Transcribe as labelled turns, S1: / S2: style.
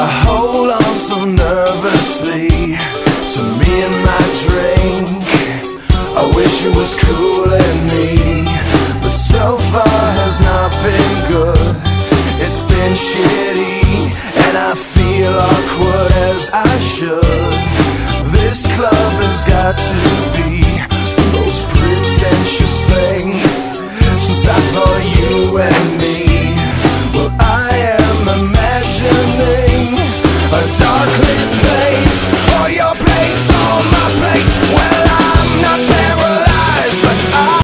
S1: I hold on so nervously to me and my drink. I wish it was cool in me, but so far has not been good. It's been shitty, and I feel awkward as I should. This club has got to be the most pretentious thing since I thought you and me.